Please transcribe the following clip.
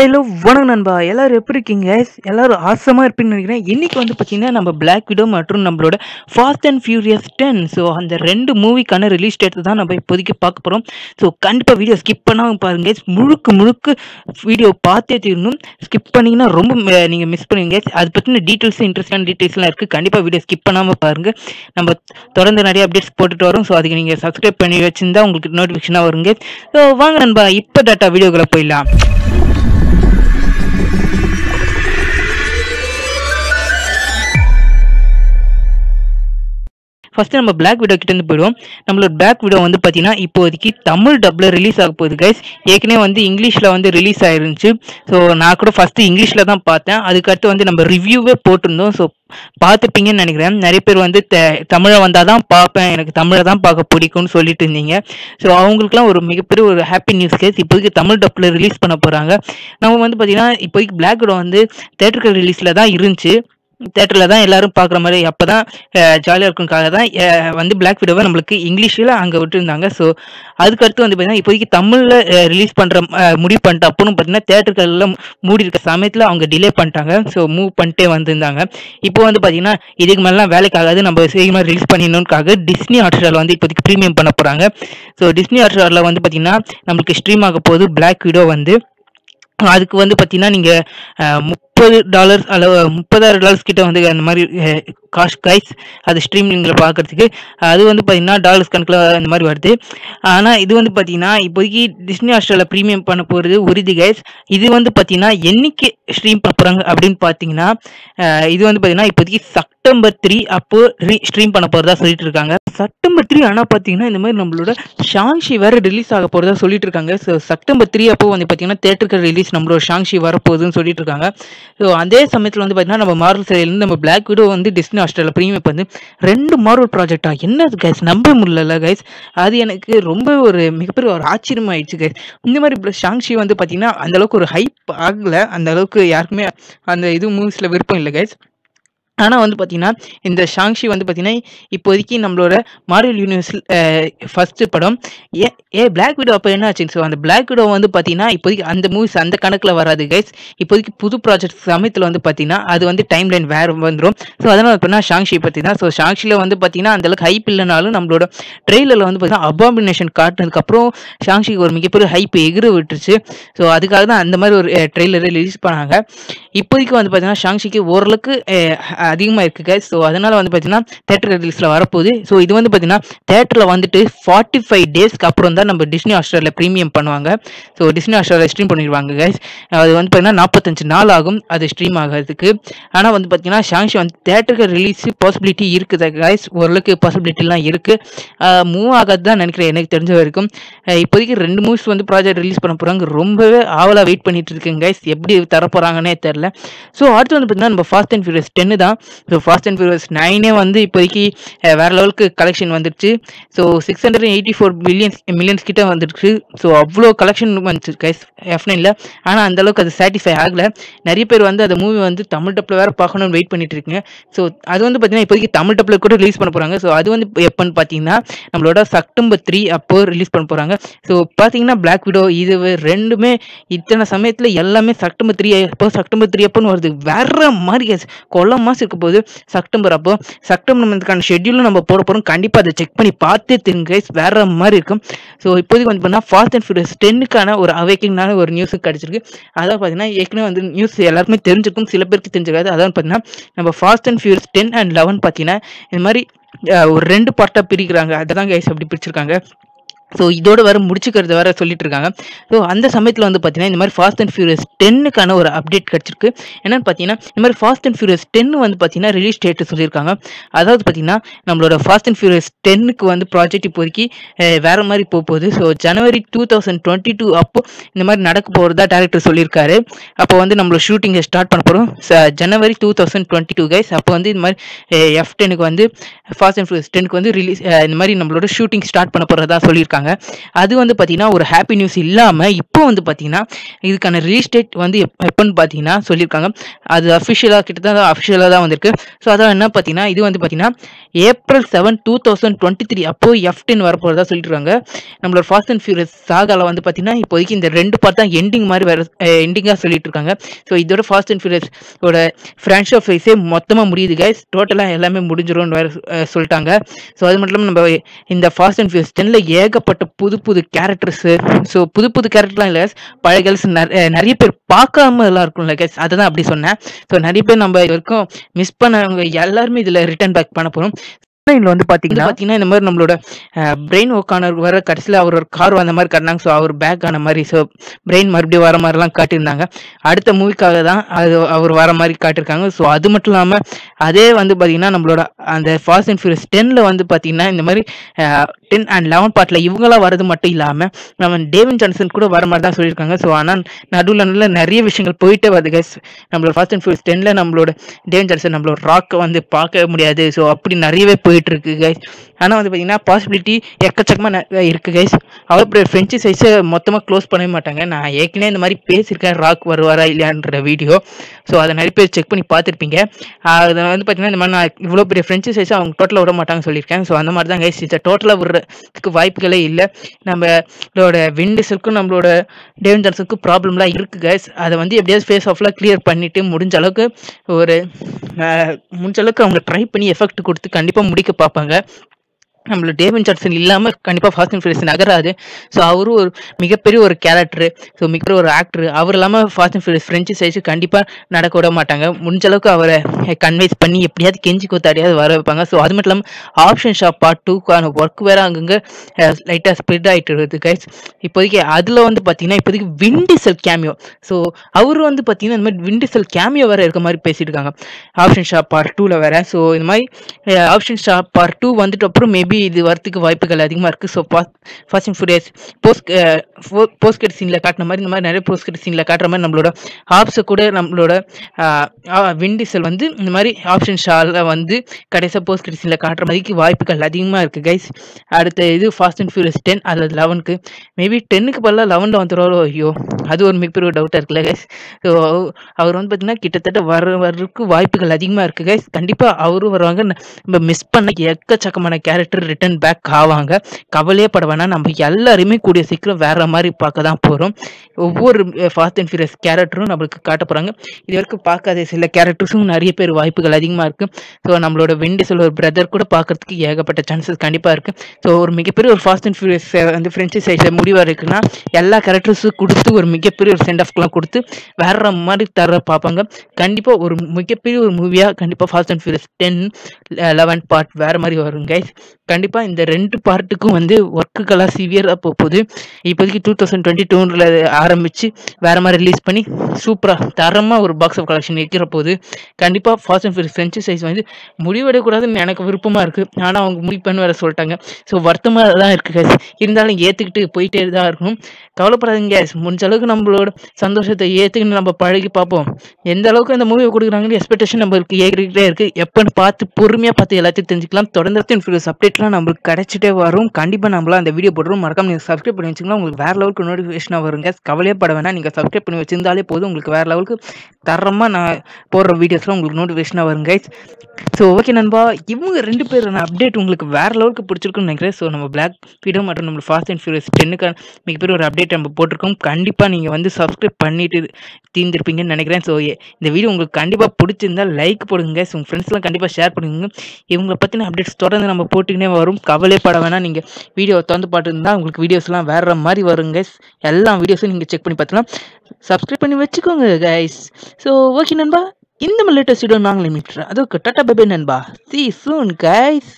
Hello வணக்கம் நண்பா. எல்லோரும் எப்படி இருக்கீங்க? எல்லோரும் ஆசமாக இருப்பீங்கன்னு நினைக்கிறேன். இன்றைக்கி வந்து பார்த்தீங்கன்னா நம்ம பிளாக் விடோ மற்றும் நம்மளோட fast and furious ten so அந்த ரெண்டு மூவிக்கான ரிலீஸ் டேட்டை தான் நம்ம இப்போதைக்கு பார்க்க போகிறோம் ஸோ கண்டிப்பாக வீடியோ ஸ்கிப் பண்ணாமல் பாருங்க. முழுக்க முழுக்க வீடியோ பார்த்தே தீரணும். ஸ்கிப் பண்ணிங்கன்னா ரொம்ப நீங்கள் மிஸ் பண்ணுவீங்க. அது பற்றின டீட்டெயில்ஸ் இன்ட்ரெஸ்டான டீட்டெயில்ஸ்லாம் இருக்குது கண்டிப்பாக வீடியோ ஸ்கிப் பண்ணாமல் பாருங்கள் நம்ம தொடர்ந்து நிறைய அப்டேட்ஸ் போட்டுட்டு வரோம். ஸோ அதுக்கு நீங்கள் சப்ஸ்கிரைப் பண்ணி வச்சுருந்தா உங்களுக்கு நோட்டிஃபிகேஷனாக வருங்க. ஸோ வாங்க நண்பா இப்போ டேட்டா வீடியோக்குள்ளே போயிடலாம். ஃபர்ஸ்ட் நம்ம பிளாக் விடோ கிட்டேருந்து போயிடுவோம். நம்மளோட பிளாக் விடோ வந்து பார்த்தீங்கன்னா இப்போதைக்கு தமிழ் டப்பில் ரிலீஸ் ஆக போகுது கைஸ் ஏற்கனவே வந்து இங்கிலீஷில் வந்து ரிலீஸ் ஆயிருந்துச்சு. ஸோ நான் கூட ஃபஸ்ட்டு இங்கிலீஷில் தான் பார்த்தேன். அதுக்கடுத்து வந்து நம்ம ரிவ்யூவே போட்டிருந்தோம். ஸோ பார்த்துப்பீங்கன்னு நினைக்கிறேன். நிறைய பேர் வந்து த- தமிழை வந்தால் தான் பார்ப்பேன். எனக்கு தமிழை தான் பார்க்க பிடிக்கும்னு சொல்லிட்டு இருந்தீங்க. ஸோ அவங்களுக்குலாம் ஒரு மிகப்பெரிய ஒரு ஹாப்பி நியூஸ் கேஸ் இப்போதைக்கு தமிழ் டப்பில் ரிலீஸ் பண்ண போகிறாங்க நம்ம வந்து பார்த்தீங்கன்னா இப்போதைக்கு பிளாக் வந்து தேட்டருக்கு ரிலீஸில் தான் இருந்துச்சு. தேட்டரில் தான் எல்லாரும் பார்க்குற மாதிரி அப்போ தான் ஜாலியாக இருக்கும்காக தான் வந்து பிளாக் விடோவை நம்மளுக்கு இங்கிலீஷில் அங்கே விட்டுருந்தாங்க. ஸோ அதுக்கடுத்து வந்து பார்த்தீங்கன்னா இப்போதைக்கு தமிழில் ரிலீஸ் பண்ணுற முடிவு பண்ணிட்டு அப்போன்னு பார்த்தீங்கன்னா தேட்டர்கள்லாம் மூடி இருக்க சமயத்தில் அவங்க டிலே பண்ணிட்டாங்க. ஸோ மூவ் பண்ணிட்டே வந்திருந்தாங்க. இப்போ வந்து பார்த்தீங்கன்னா இதுக்கு மேலாம் வேலைக்கு ஆகாது. நம்ம சீக்கிரமாக ரிலீஸ் பண்ணிடணுக்காக டிஸ்னி ஹாட்ஸ்டாரில் வந்து இப்போதைக்கு ப்ரீமியம் பண்ண போகிறாங்க ஸோ டிஸ்னி ஹாட்ஸ்டாரில் வந்து பார்த்தீங்கன்னா நம்மளுக்கு ஸ்ட்ரீம் ஆக போகுது பிளாக் விடோ வந்து. அதுக்கு வந்து பார்த்தீங்கன்னா நீங்கள் முப்பது டாலர்ஸ் அளவு முப்பதாயிரம் டாலர்ஸ் கிட்ட வந்து அந்த மாதிரி காஸ்ட் கைஸ் அது ஸ்ட்ரீமிங்கில் பார்க்கறதுக்கு அது வந்து பார்த்தீங்கன்னா டாலர்ஸ் கணக்கில் அந்த மாதிரி வருது. ஆனால் இது வந்து பார்த்தீங்கன்னா இப்போதைக்கு டிஸ்னி ஹாஸ்டலில் ப்ரீமியம் பண்ண போகிறது உறுதி கைஸ் இது வந்து பார்த்தீங்கன்னா என்னைக்கு ஸ்ட்ரீம் பண்ண போகிறாங்க அப்படின்னு பார்த்தீங்கன்னா இது வந்து பார்த்தீங்கன்னா இப்போதைக்கு செப்டம்பர் த்ரீ அப்போ ரீ ஸ்ட்ரீம் பண்ண போகிறதா சொல்லிட்டு இருக்காங்க. செப்டம்பர் த்ரீ ஆனால் பார்த்தீங்கன்னா இந்த மாதிரி நம்மளோட ஷாங்ஷி வேற ரிலீஸ் ஆக போகிறதா சொல்லிட்டு இருக்காங்க ஸோ செப்டம்பர் த்ரீ அப்போ வந்து பார்த்தீங்கன்னா தேட்டருக்கு ரிலீஸ் நம்மளோட ஷாங்ஷி வரப்போகுதுன்னு சொல்லிட்டு இருக்காங்க ஸோ அதே சமயத்தில் வந்து பார்த்தீங்கன்னா நம்ம மார்வல் சிலையிலேருந்து நம்ம பிளாக் விடோ வந்து டிஸ்னி ஹாஸ்டலில் ப்ரீமியம் வந்து ரெண்டு மார்வல் ப்ராஜெக்டாக என்னது கைஸ் நம்ப முடியல கைஸ் அது எனக்கு ரொம்ப ஒரு மிகப்பெரிய ஒரு ஆச்சரியம் ஆயிடுச்சு கைஸ் இந்த மாதிரி ஷாங்ஷி வந்து பார்த்தீங்கன்னா அந்த அளவுக்கு ஒரு ஹைப் ஆகலை. அந்த அளவுக்கு யாருக்குமே அந்த இது மூவிஸில் விருப்பம் இல்லை கைஸ் ஆனால் வந்து பார்த்தீங்கன்னா இந்த ஷாங்ஷி வந்து பார்த்தீங்கன்னா இப்போதைக்கு நம்மளோட மார்வல் யூனிவர்ஸ் ஃபஸ்ட்டு படம் ஏ ஏ பிளாக் விடோ அப்போ என்ன ஆச்சுன்னு ஸோ அந்த பிளாக் விடோ வந்து பார்த்தீங்கன்னா இப்போதைக்கு அந்த மூவிஸ் அந்த கணக்கில் வராது கைஸ் இப்போதைக்கு புது ப்ராஜெக்ட் சமயத்தில் வந்து பார்த்தீங்கன்னா அது வந்து டைம் லைன் வேறு வந்துடும் ஸோ அதனால் இப்போ ஷாங்ஷி பற்றி தான் ஸோ ஷாங்ஷியில் வந்து பார்த்தீங்கன்னா அந்தளவுக்கு ஹைப் இல்லைனாலும் நம்மளோட ட்ரெயிலரில் வந்து பார்த்தீங்கன்னா அபாமினேஷன் காட்டினதுக்கப்புறம் ஷாங்ஷிக்கு ஒரு மிகப்பெரிய ஹைப் எகிர விட்டுருச்சு. ஸோ அதுக்காக தான் அந்த மாதிரி ஒரு ட்ரெய்லரை ரிலீஸ் பண்ணாங்க. இப்போதைக்கு வந்து பார்த்தீங்கன்னா ஷாங்ஷிக்கு ஓரளவுக்கு அதிகமாக இருக்குது கைஸ் ஸோ அதனால் வந்து பார்த்தீங்கன்னா தேட்டர் ரிலீஸில் வரப்போகுது. ஸோ இது வந்து பார்த்தீங்கன்னா தேட்டரில் வந்துட்டு ஃபார்ட்டி ஃபைவ் டேஸ்க்கு அப்புறம் தான் நம்ம டிஸ்னி ஹாஸ்டரில் ப்ரீமியம் பண்ணுவாங்க. ஸோ டிஸ்னி ஹாஸ்டரில் ஸ்ட்ரீம் பண்ணிடுவாங்க கைஸ் அது வந்து பார்த்தீங்கன்னா நாற்பத்தஞ்சு நாள் ஆகும் அது ஸ்ட்ரீம் ஆகிறதுக்கு ஆனால் வந்து பார்த்தீங்கன்னா ஷாங்ஷி வந்து தேட்டருக்கு ரிலீஸ் பாசிபிலிட்டி இருக்குது கைஸ் ஓரளவுக்கு பாசிபிலிட்டிலாம் இருக்குது மூவ் ஆகாது தான் நினைக்கிறேன் எனக்கு தெரிஞ்ச வரைக்கும். இப்போதைக்கு ரெண்டு மூவிஸ் வந்து ப்ராஜெக்ட் ரிலீஸ் பண்ண போகிறாங்க ரொம்பவே ஆவலாக வெயிட் பண்ணிட்டு இருக்கேங்க கைஸ் எப்படி தர போகிறாங்கன்னே தெரில ஸோ அடுத்து வந்து பார்த்தீங்கன்னா நம்ம ஃபாஸ்ட் அண்ட் ஃபியூரியஸ் டென்னு தான். ஸோ ஃபாஸ்ட் அண்ட் ஃபியூரியஸ் நைனே வந்து இப்போதைக்கு வேறு வேற லெவலுக்கு கலெக்ஷன் வந்துடுச்சு. So six hundred eighty four millions millions கிட்ட வந்துடுச்சு. ஸோ அவ்வளோ கலெக்ஷன் வந்துச்சு கைஸ் எஃப் நைனில் ஆனால் அந்தளவுக்கு அது சாட்டிஸ்ஃபை ஆகலை. நிறைய பேர் வந்து அந்த மூவி வந்து தமிழ் டப்பில் வேறு பார்க்கணும்னு வெயிட் பண்ணிட்டு இருக்கீங்க. ஸோ அது வந்து பார்த்தீங்கன்னா இப்போதைக்கு தமிழ் டப்பில் கூட ரிலீஸ் பண்ண போகிறாங்க ஸோ அது வந்து எப்போன்னு பார்த்தீங்கன்னா நம்மளோட செப்டம்பர் த்ரீ அப்போ ரிலீஸ் பண்ண போகிறாங்க ஸோ பார்த்தீங்கன்னா பிளாக் விடோ இது ரெண்டுமே இத்தனை சமயத்தில் எல்லாமே செப்டம்பர் த்ரீ அப்போ செப்டம்பர் த்ரீ அப்போன்னு வருது. வேற மாதிரி guys. எக்ஸாம்ஸ் இருக்க போது செப்டம்பர் அப்போ செப்டம்பர் மந்த்துக்கான ஷெட்யூலும் நம்ம போட போகிறோம் கண்டிப்பாக அதை செக் பண்ணி பார்த்தே தெரியும் கைஸ் வேற மாதிரி இருக்கும். ஸோ இப்போதைக்கு வந்து பார்த்தீங்கன்னா ஃபாஸ்ட் அண்ட் ஃபியூரியஸ் டென்னுக்கான ஒரு அவேக்கிங்கான ஒரு நியூஸ் கிடச்சிருக்கு. அதான் பார்த்தீங்கன்னா ஏற்கனவே வந்து நியூஸ் எல்லாருக்குமே தெரிஞ்சிருக்கும். சில பேருக்கு தெரிஞ்சிருக்காது. அதான் பார்த்தீங்கன்னா நம்ம fast and furious ten and eleven பார்த்தீங்கன்னா இந்த மாதிரி ஒரு ரெண்டு பார்ட்டாக பிரிக்கிறாங்க. அதான் கைஸ் அப்படி பிரிச்சிருக்காங்க? ஸோ இதோட வர முடிச்சுக்கிறது வேற சொல்லிட்டு இருக்காங்க ஸோ அந்த சமயத்தில் வந்து பார்த்தீங்கன்னா இந்த மாதிரி ஃபாஸ்ட் அண்ட் ஃபியூரியஸ் டென்னுக்கான ஒரு அப்டேட் கிடச்சிருக்கு. என்னன்னு பார்த்தீங்கன்னா இந்த மாதிரி ஃபாஸ்ட் அண்ட் ஃபியூரியஸ் டென் வந்து பார்த்தீங்கன்னா ரிலீஸ் டேட் சொல்லியிருக்காங்க. அதாவது பார்த்தீங்கன்னா நம்மளோட ஃபாஸ்ட் அண்ட் ஃபியூரியஸ் டென்னுக்கு வந்து ப்ராஜெக்ட் இப்போதைக்கு வேறு வேற மாதிரி போக போகுது. So January two thousand twenty two அப்போ இந்த மாதிரி நடக்க போகிறதா டேரக்டர் சொல்லியிருக்காரு. அப்போ வந்து நம்மளோட ஷூட்டிங்கை ஸ்டார்ட் பண்ண போகிறோம் January two thousand twenty two guys அப்போ வந்து இந்த மாதிரி எஃப் டெனுக்கு வந்து ஃபாஸ்ட் அண்ட் ஃபியூரியஸ் டெனுக்கு வந்து ரிலீஸ் இந்த மாதிரி நம்மளோட ஷூட்டிங் ஸ்டார்ட் பண்ண போகிறதா சொல்லியிருக்காங்க. சொல்லியிருக்காங்க அது வந்து பார்த்தீங்கன்னா ஒரு ஹாப்பி நியூஸ் இல்லாமல் இப்போ வந்து பார்த்தீங்கன்னா இதுக்கான ரிலீஸ் டேட் வந்து எப் எப்போன்னு பார்த்தீங்கன்னா சொல்லியிருக்காங்க. அது அஃபிஷியலாக கிட்டத்தட்ட அஃபிஷியலாக தான் வந்திருக்கு. ஸோ அதான் என்ன பார்த்தீங்கன்னா இது வந்து பார்த்தீங்கன்னா April seven two thousand twenty three அப்போ எஃப் டென் வரப்போகிறதா சொல்லியிருக்காங்க. நம்மளோட ஃபாஸ்ட் அண்ட் ஃபியூரியஸ் சாகால வந்து பார்த்தீங்கன்னா இப்போதைக்கு இந்த ரெண்டு பார்ட் தான் எண்டிங் மாதிரி வர எண்டிங்காக சொல்லிட்டு இருக்காங்க ஸோ இதோட ஃபாஸ்ட் அண்ட் ஃபியூரியஸ் ஓட ஃபைஸே மொத்தமாக முடியுது கைஸ் டோட்டலாக எல்லாமே முடிஞ்சிரும்னு வேறு சொல்லிட்டாங்க. ஸோ அது மட்டும் இல்லாமல் நம்ம இந்த ஃபாஸ்ட் அண்ட் ஃபியூரியஸ் டென்னில் ஏகப்பட்ட புது புது கேரக்டர்ஸு ஸோ புது புது கேரக்டர்லாம் இல்லை பழைய கேர்ள்ஸ் நிறைய பேர் பார்க்காம எல்லாம் இருக்கும்ல கேஸ் அதை தான் அப்படி சொன்னேன். ஸோ நிறைய பேர் நம்ம இது வரைக்கும் மிஸ் பண்ணவங்க எல்லாருமே இதில் ரிட்டர்ன் பேக் பண்ண போகிறோம் ஆன்லைனில் வந்து பார்த்தீங்கன்னா பார்த்தீங்கன்னா இந்த மாதிரி நம்மளோட பிரெயின் ஒர்க் ஆனர் வர கடைசியில் அவர் ஒரு கார் வந்த மாதிரி காட்டினாங்க. ஸோ அவர் பேக் ஆன மாதிரி ஸோ பிரெயின் மறுபடியும் வர மாதிரிலாம் காட்டியிருந்தாங்க. அடுத்த மூவிக்காக தான் அது அவர் வர மாதிரி காட்டியிருக்காங்க. ஸோ அது மட்டும் இல்லாமல் அதே வந்து பார்த்தீங்கன்னா நம்மளோட அந்த ஃபாஸ்ட் அண்ட் ஃபியூரியஸ் டென்னில் வந்து பார்த்தீங்கன்னா இந்த மாதிரி டென் அண்ட் லெவன் பார்ட்டில் இவங்களாம் வரது மட்டும் இல்லாமல் நம்ம டேவின் ஜான்சன் கூட வர மாதிரி தான் சொல்லியிருக்காங்க. ஸோ ஆனால் நடுவில் நடுவில் நிறைய விஷயங்கள் போயிட்டே வருது கைஸ் நம்மளோட ஃபாஸ்ட் அண்ட் ஃபியூரியஸ் டென்னில் நம்மளோட டேவின் ஜான்சன் நம்மளோட ராக்கை வந்து பார்க்க முடியாது. ஸோ அப்படி நிறையவே இருக்கு கைஸ் ஆனால் வந்து பார்த்தீங்கன்னா பாசிபிலிட்டி எக்கச்சக்கமாக இருக்கு கைஸ் அவ்வளோ ஃப்ரெண்ட்ஸு சைஸை மொத்தமாக க்ளோஸ் பண்ணவே மாட்டாங்க. நான் ஏற்கனவே இந்த மாதிரி பேசியிருக்கேன் ராக் வருவாரா இல்லையான்ற வீடியோ ஸோ அதை நிறைய பேர் செக் பண்ணி பார்த்துருப்பீங்க. அதை வந்து பார்த்தீங்கன்னா இந்த மாதிரி நான் இவ்வளோ பெரிய ஃப்ரெஞ்சு சைஸை அவங்க டோட்டலாக விட மாட்டாங்க சொல்லியிருக்கேன். ஸோ அந்த மாதிரி தான் கைஸ் இதை டோட்டலாக விடுறதுக்கு வாய்ப்புகளே இல்லை. நம்மளோட விண்டிஸுக்கும் நம்மளோட டேஞ்சர்ஸுக்கும் ப்ராப்ளம்லாம் இருக்குது கைஸ் அதை வந்து எப்படியாவது ஃபேஸ் ஆஃப்லாம் கிளியர் பண்ணிவிட்டு முடிஞ்ச அளவுக்கு ஒரு முடிஞ்ச அளவுக்கு அவங்க ட்ரை பண்ணி எஃபெக்ட் கொடுத்து கண்டிப்பாக முடிக்க பார்ப்பாங்க. நம்மள டேவின் ஜான்சன் இல்லாமல் கண்டிப்பாக ஃபாஸ்ட் அண்ட் ஃபியூரியஸ் நகராது. ஸோ அவரும் ஒரு மிகப்பெரிய ஒரு கேரக்டரு ஸோ மிகப்பெரிய ஒரு ஆக்டர் அவர் இல்லாமல் fast and furious franchise கண்டிப்பாக நடக்க விட மாட்டாங்க. முடிஞ்ச அளவுக்கு அவரை கன்வைஸ் பண்ணி எப்படியாவது கெஞ்சி கொத்தாடியாவது வர வைப்பாங்க. ஸோ அது மட்டும் இல்லாமல் ஆப்ஷன் ஷாப் பார்ட் டூக்கான ஒர்க் வேறு அங்கங்கே லைட்டாக ஸ்ப்ரெட் ஆகிட்டு இருக்குது கைஸ் இப்போதைக்கு அதில் வந்து பார்த்தீங்கன்னா இப்போதைக்கு விண்டிசல் கேமியோ ஸோ அவர் வந்து பார்த்தீங்கன்னா இந்த மாதிரி விண்டிசல் கேமியோ வேறு இருக்க மாதிரி பேசியிருக்காங்க இருக்காங்க. ஆப்ஷன் ஷாப் பார்ட் டூவில் வேறு. ஸோ இந்த மாதிரி ஆப்ஷன் ஷாப் பார்ட் டூ வந்துட்டு அப்புறம் மேபி இது வரத்துக்கு வாய்ப்புகள் அதிகமாக இருக்குது so boss fast and furious post post cut சீனில் காட்டின மாதிரி இந்த மாதிரி நிறைய போஸ்ட் கட் சீனில் காட்டுற மாதிரி நம்மளோட ஆப்ஸை கூட நம்மளோட விண்டிசல் வந்து இந்த மாதிரி ஆப்ஷன் ஷாலில் வந்து கடைசியாக போஸ்ட் கட் சீனில் காட்டுற மாதிரிக்கு வாய்ப்புகள் அதிகமாக இருக்குது கைஸ் அடுத்த இது ஃபாஸ்ட் அண்ட் ஃபியூரியஸ் டென் அல்லது லெவனுக்கு மேபி டென்னுக்கு பதிலாக லெவனில் வந்துடுவாரோ ஐயோ அது ஒரு மிகப்பெரிய டவுட்டாக இருக்குல்ல கைஸ் ஸோ அவர் வந்து பார்த்தீங்கன்னா கிட்டத்தட்ட வர வர்றதுக்கு வாய்ப்புகள் அதிகமாக இருக்குது கைஸ் கண்டிப்பாக அவரும் வருவாங்க. நம்ம மிஸ் பண்ண எக்கச்சக்கமான கேரக்டர் ரிட்டர்ன் பேக் ஆவாங்க. கவலையே பட வேணாம். நம்ம எல்லாருமே கூடிய சீக்கிரம் வேற மாதிரி பார்க்க தான் போகிறோம் ஒவ்வொரு ஃபாஸ்ட் அண்ட் ஃபியூரியஸ் கேரக்டரும் நம்மளுக்கு காட்ட போகிறாங்க இது வரைக்கும் பார்க்காத சில கேரக்டர்ஸும் நிறைய பேர் வாய்ப்புகள் அதிகமாக இருக்குது ஸோ நம்மளோட வெண்டிசல் ஒரு பிரதர் கூட பார்க்கறதுக்கு ஏகப்பட்ட சான்சஸ் கண்டிப்பாக இருக்குது ஸோ ஒரு மிகப்பெரிய ஒரு ஃபாஸ்ட் அண்ட் ஃபியூரியஸ் வந்து ஃப்ரெஞ்சு சைஸில் முடிவாக இருக்குன்னா எல்லா கேரக்டர்ஸும் கொடுத்து ஒரு மிகப்பெரிய ஒரு சென்ட் ஆஃப்லாம் கொடுத்து வேற மாதிரி தர பார்ப்பாங்க. கண்டிப்பாக ஒரு மிகப்பெரிய ஒரு மூவியாக கண்டிப்பாக fast and furious ten eleven part வேறு மாதிரி வரும் கைஸ் கண்டிப்பாக இந்த ரெண்டு பார்ட்டுக்கும் வந்து ஒர்க்குக்கெல்லாம் சிவியராக போகுது. இப்போதைக்கு டூ தௌசண்ட் டுவெண்ட்டி டூனில் ஆரம்பித்து வேறு மாதிரி ரிலீஸ் பண்ணி சூப்பராக தரமாக ஒரு பாக்ஸ் ஆஃப் கலெக்ஷன் வைக்கிற போது கண்டிப்பாக fast and furious franchise வந்து முடிவெடக்கூடாதுன்னு எனக்கு விருப்பமாக இருக்குது ஆனால் அவங்க முடிப்பேன்னு வேறு சொல்லிட்டாங்க. ஸோ வருத்தமாக தான் இருக்குது கேஸ் இருந்தாலும் ஏற்றுக்கிட்டு போயிட்டே தான் இருக்கணும். கவலைப்படாதீங்க கேஸ் முடிஞ்ச அளவுக்கு நம்மளோட சந்தோஷத்தை ஏற்றுக்கின்னு நம்ம பழகி பார்ப்போம். எந்த அளவுக்கு அந்த மூவியை கொடுக்குறாங்கன்னு எக்ஸ்பெக்டேஷன் நம்மளுக்கு ஏறிக்கிட்டே இருக்குது எப்போன்னு பார்த்து பொறுமையாக பார்த்து எல்லாத்தையும் தெரிஞ்சுக்கலாம். தொடர்ந்து ஃபியூரியஸ் அப்டேட்லாம் நம்மளுக்கு கிடச்சிட்டே வரும். கண்டிப்பாக நம்மளாம் அந்த வீடியோ போடுறோம். மறக்காம நீங்கள் சப்ஸ்கிரைப் பண்ணி வச்சுக்கலாம் உங்களுக்கு வேறு லெவலுக்கு நோட்டிஃபிகேஷனாக வருங்க கவலையே பட வேணாம். நீங்கள் சப்ஸ்கிரைப் பண்ணி வச்சிருந்தாலே போதும். உங்களுக்கு வேறு லெவலுக்கு தரமாக நான் போடுற வீடியோஸ்லாம் உங்களுக்கு நோட்டிஃபிகேஷனாக வரும் கைஸ் ஸோ ஓகே நண்பா. இவங்க ரெண்டு பேரோட அப்டேட் உங்களுக்கு வேறு லெவலுக்கு பிடிச்சிருக்குன்னு நினைக்கிறேன். ஸோ நம்ம பிளாக் வீடியோ மற்றும் நம்ம ஃபாஸ்ட் அண்ட் ஃபியூரியஸ் டென்னுக்கு மிகப்பெரிய ஒரு அப்டேட் நம்ம போட்டிருக்கோம். கண்டிப்பாக நீங்கள் வந்து சப்ஸ்கிரைப் பண்ணிட்டு தீர்ந்திருப்பீங்கன்னு நினைக்கிறேன். ஸோ இந்த வீடியோ உங்களுக்கு கண்டிப்பாக பிடிச்சிருந்தா லைக் போடுங்க உங்கள் ஃப்ரெண்ட்ஸ்லாம் கண்டிப்பாக ஷேர் பண்ணுங்க. இவங்களை பற்றின அப்டேட்ஸ் தொடர்ந்து நம்ம போட்டுக்கினே வரும். கவலைப்பட வேணாம். நீங்கள் வீடியோ திறந்து பார்த்துருந்தா உங்களுக்கு வீடியோஸ்லாம் வேறு மாதிரி வருங்க எல்லா வீடியோஸும் நீங்கள் செக் பண்ணி பார்த்துலாம் சப்ஸ்கிரைப் பண்ணி வச்சுக்கோங்க கைஸ் ஸோ ஓகே நண்பா. இந்த மாதிரி லேட்டஸ்ட் வீடியோ நாங்களே மீட்டுறேன் அதுக்கு டாட்டா பபே நண்பா. சி சூன் கைஸ்